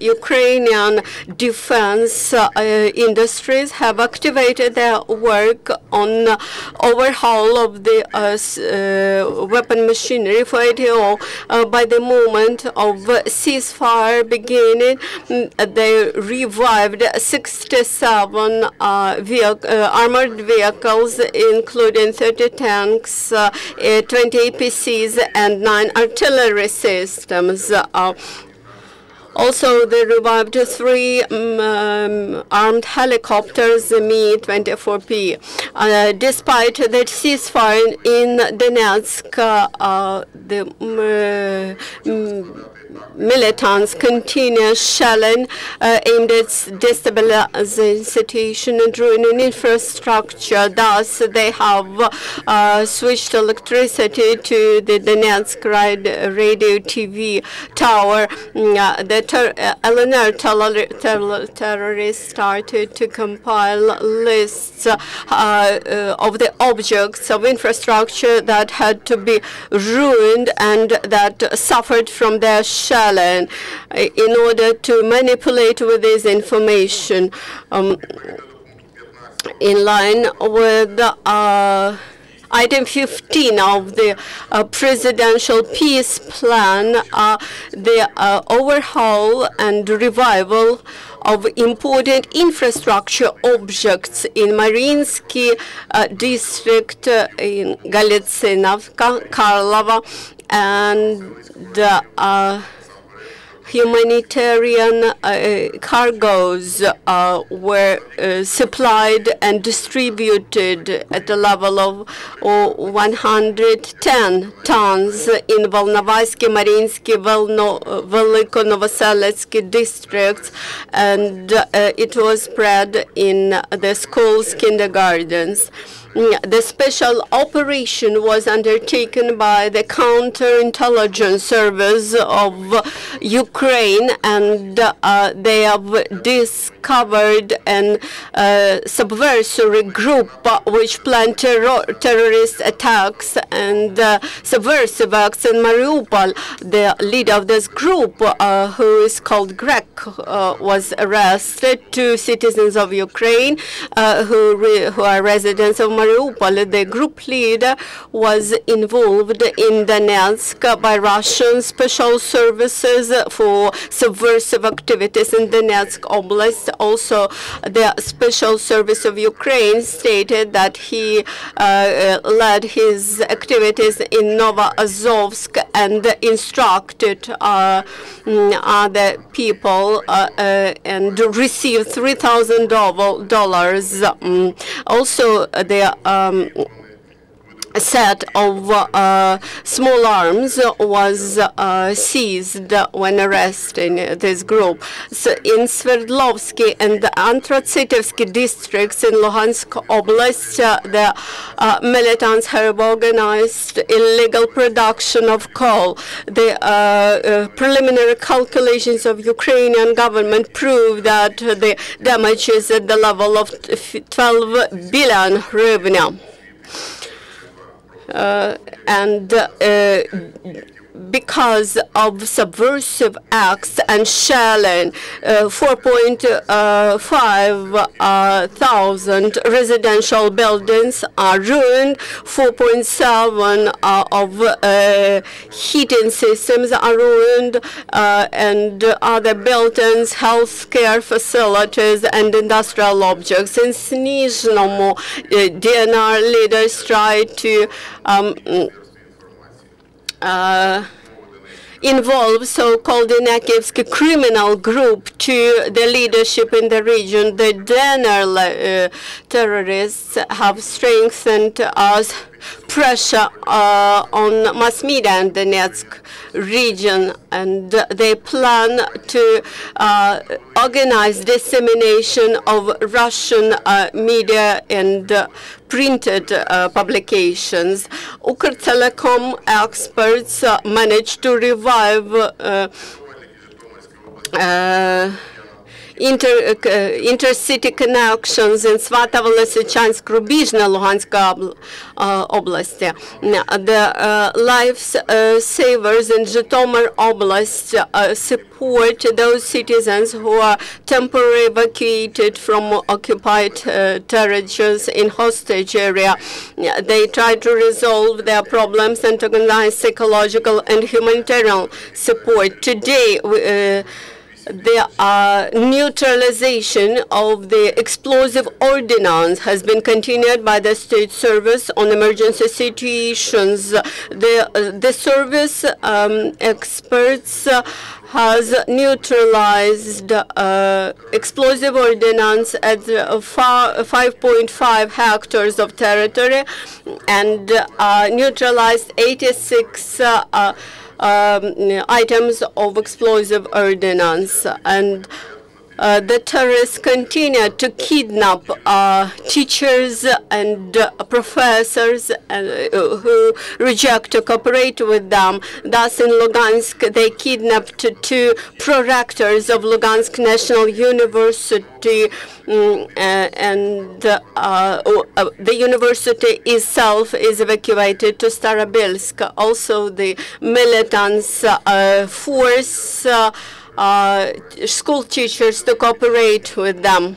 Ukrainian defense uh, industries have activated their work on uh, overhaul of the uh, uh weapon machinery for ATO. Uh, by the moment of ceasefire beginning, mm, they revived 67 uh, armored vehicles, including 30 tanks, 20 APCs, and nine artillery systems. Also, they revived three um, um, armed helicopters, Mi-24P. Uh, despite the ceasefire in Donetsk, uh, the um, militants continue shelling uh, aimed at destabilizing the situation and ruining infrastructure. Thus, they have uh, switched electricity to the Donetsk radio TV tower. Mm, uh, the ter LNR ter terrorists started to compile lists uh, uh, of the objects of infrastructure that had to be ruined and that suffered from their shelling uh, in order to manipulate with this information um, in line with uh, item 15 of the uh, presidential peace plan, uh, the uh, overhaul and revival of important infrastructure objects in Mariinsky uh, district uh, in Galicinovka, Karlova, and the uh, humanitarian uh, cargoes uh, were uh, supplied and distributed at the level of 110 tons in Volnovayski, Mariinsky, Volno, Veliko, Novoseletsky districts, and uh, it was spread in the schools, kindergartens. The special operation was undertaken by the counterintelligence service of Ukraine, and uh, they have discovered an uh, subversive group which planned terror terrorist attacks and uh, subversive acts in Mariupol. The leader of this group, uh, who is called Grek, uh, was arrested. Two citizens of Ukraine uh, who, who are residents of Mariupol Mariupol, the group leader was involved in Donetsk by Russian special services for subversive activities in Donetsk Oblast. Also, the special service of Ukraine stated that he uh, led his activities in Novoazovsk and instructed uh, mm, other people uh, uh, and received $3,000. Um, also, the um, set of uh, small arms was uh, seized when arresting this group. So in Sverdlovsky and the Antratsitevsky districts in Luhansk Oblast, uh, the uh, militants have organized illegal production of coal. The uh, uh, preliminary calculations of Ukrainian government prove that the damage is at the level of 12 billion hryvnia. Uh, and uh, because of subversive acts and shelling. Uh, 4.5 uh, thousand residential buildings are ruined. 4.7 uh, of uh, heating systems are ruined, uh, and other buildings, healthcare facilities, and industrial objects. In Snizhnomu, uh, DNR leaders try to um, uh, involve so-called Inakivsky criminal group to the leadership in the region. The general uh, terrorists have strengthened us pressure uh, on mass media in the Donetsk region, and they plan to uh, organize dissemination of Russian uh, media and uh, printed uh, publications. Ukrtelecom experts uh, managed to revive інтер, к- intercity connections in Сватово, Лисичанськ, Рубіжне Луганська обл- е, області. The uh, lives uh, savers in Житомир Oblast uh, support those citizens who are temporarily evacuated from occupied uh, territories in hostage area. Yeah, They try to resolve their problems and organize psychological and humanitarian support. Today, we, uh, the uh, neutralization of the explosive ordinance has been continued by the State Service on emergency situations. The, uh, the service um, experts uh, has neutralized uh, explosive ordinance at uh, 5.5 hectares of territory and uh, neutralized 86 uh, uh, um, items of explosive ordnance. And uh, the terrorists continue to kidnap uh, teachers and uh, professors uh, who reject to cooperate with them. Thus, in Lugansk, they kidnapped two prorectors of Lugansk National University, uh, and the university itself is evacuated to Starobelsk. Also, the militants force uh, school teachers to cooperate with them.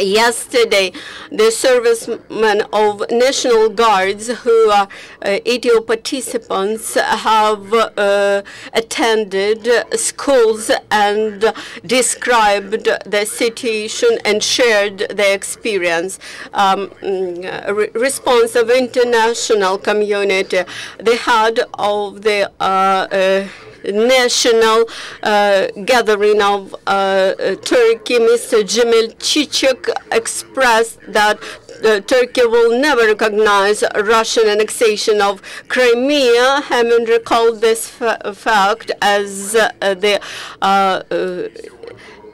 Yesterday, the servicemen of National Guards, who are uh, ATO participants, have uh, attended schools and described the situation and shared their experience. Um, mm, re- response of international community, the head of the uh, uh, national uh, gathering of uh, uh, Turkey, Mr. Cemil Çiçek expressed that uh, Turkey will never recognize Russian annexation of Crimea, having recalled this fa- fact as uh, the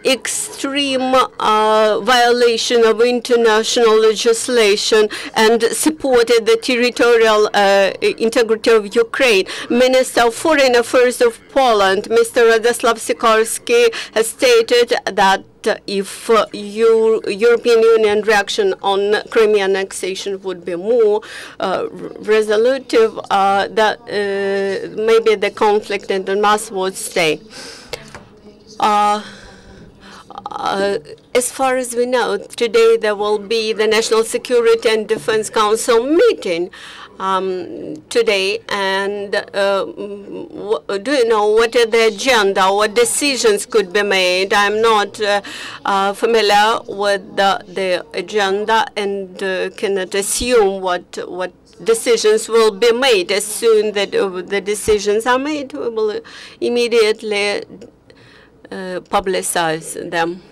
extreme uh, violation of international legislation and supported the territorial uh, integrity of Ukraine. Minister of Foreign Affairs of Poland, Mr. Radoslav Sikorski, has stated that if uh, Eu- European Union reaction on Crimean annexation would be more uh, r- resolutive, uh, that uh, maybe the conflict in Donbass would stay. Uh, as far as we know, today there will be the National Security and Defense Council meeting um, today. And uh, do you know what is the agenda? What decisions could be made? I'm not uh, uh, familiar with the, the agenda and uh, cannot assume what what decisions will be made. As soon that uh, the decisions are made, we will immediately publicize them.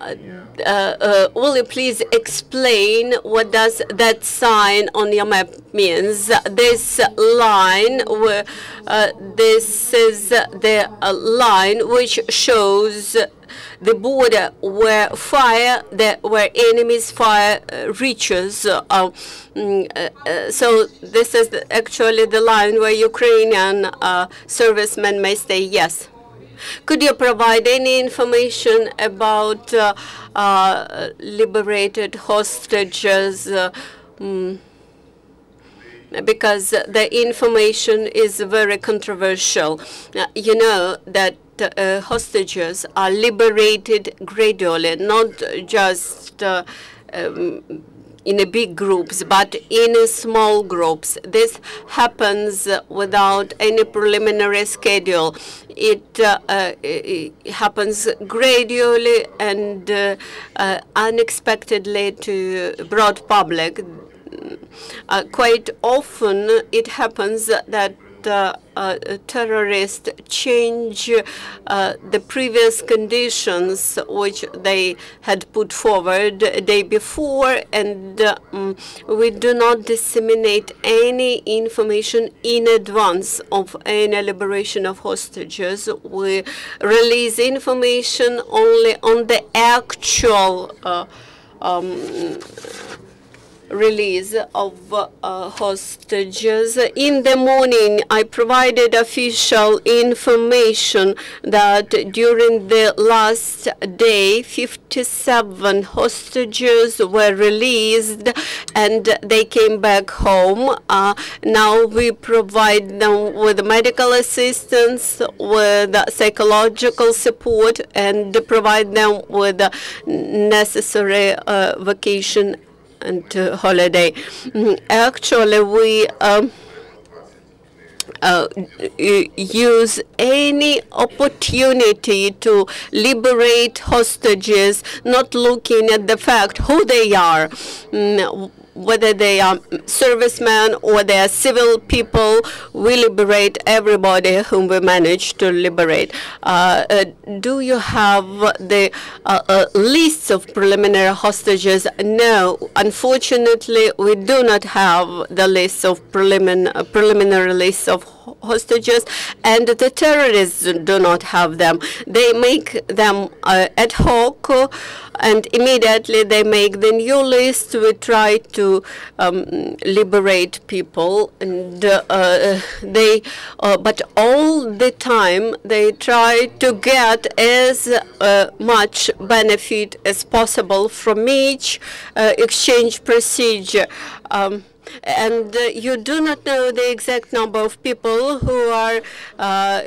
Uh, uh, will you please explain what does that sign on your map means? This line, where, uh, this is the uh, line which shows the border where fire, the, where enemies' fire uh, reaches. Uh, mm, uh, uh, so this is the- actually the line where Ukrainian uh, servicemen may stay. Yes. Could you provide any information about uh, uh, liberated hostages? mm, because the information is very controversial. You know that uh, hostages are liberated gradually, not just uh, um, in a big groups, but in small groups. This happens without any preliminary schedule. It, uh, uh, it happens gradually and uh, uh, unexpectedly to broad public. Uh, quite often it happens that uh, uh, terrorists change uh, the previous conditions which they had put forward a day before, and mm, we do not disseminate any information in advance of any liberation of hostages. We release information only on the actual. Uh, um, release of uh, hostages. In the morning, I provided official information that during the last day, 57 hostages were released and they came back home. Uh, now we provide them with medical assistance, with psychological support, and provide them with necessary uh, vacation holiday. Mm, Actually, we um, uh, use any opportunity to liberate hostages, not looking at the fact who they are, mm, whether they are servicemen or they are civil people. We liberate everybody whom we manage to liberate. Uh, uh, do you have the uh, uh, lists of preliminary hostages? No, unfortunately, we do not have the list of prelimin- uh, preliminary lists of hostages, and the terrorists do not have them. They make them uh, ad hoc, and immediately they make the new list. We try to um, liberate people, and uh, they, uh, but all the time they try to get as uh, much benefit as possible from each uh, exchange procedure. Um, and uh, you do not know the exact number of people who are uh,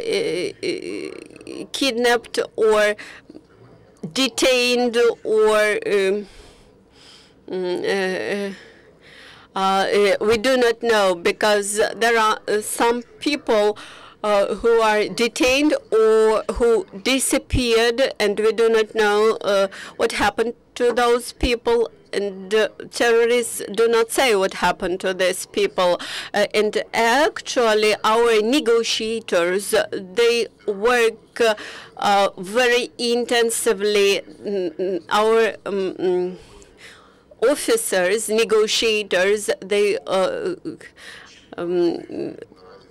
kidnapped or detained or um, mm, uh, uh, uh, we do not know because there are some people uh, who are detained or who disappeared, and we do not know what happened to those people. And uh, terrorists do not say what happened to these people. Uh, and actually, our negotiators they work uh, very intensively. Mm, Our um, mm, officers, negotiators, they uh, um,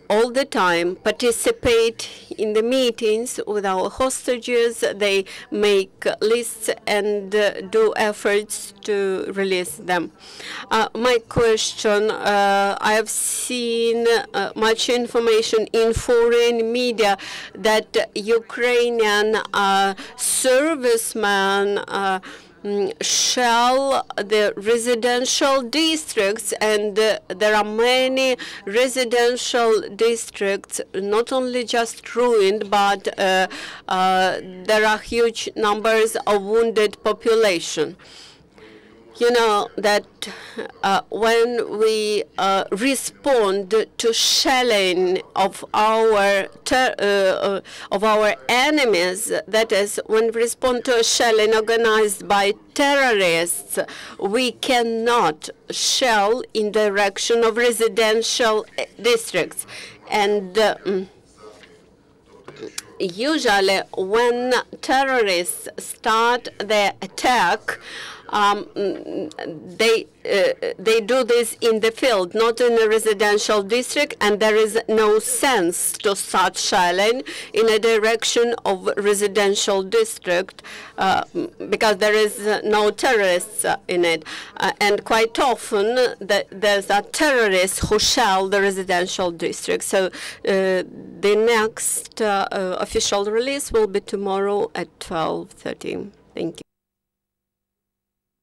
all the time participate in the meetings with our hostages. They make lists and uh, do efforts to release them. Uh, my question, uh, I have seen uh, much information in foreign media that Ukrainian uh, servicemen mm, shell the residential districts and uh, there are many residential districts not only just ruined but uh, uh, there are huge numbers of wounded population you know that uh, when we uh, respond to shelling of our uh, uh, of our enemies, that is, when we respond to a shelling organized by terrorists, we cannot shell in direction of residential uh, districts, and. Uh, mm, usually when terrorists start their attack, um, they uh, they do this in the field, not in a residential district, and there is no sense to start shelling in a direction of residential district uh, because there is no terrorists uh, in it, uh, and quite often that there's a terrorist who shell the residential district. So uh, the next uh, official release will be tomorrow at 12:13. Thank you.